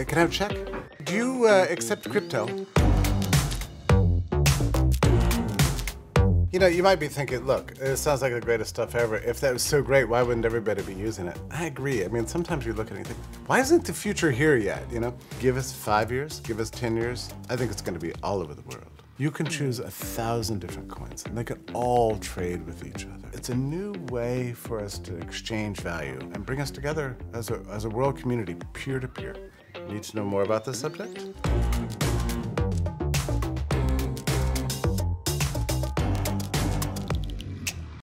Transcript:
Uh, Can I have a check? Do you uh, accept crypto? You know, you might be thinking, look, it sounds like the greatest stuff ever. If that was so great, why wouldn't everybody be using it? I agree. I mean, sometimes you look at it and think, why isn't the future here yet? You know, give us five years, give us 10 years. I think it's going to be all over the world. You can choose a thousand different coins and they can all trade with each other. It's a new way for us to exchange value and bring us together as a, as a world community, peer to peer. Need to know more about this subject?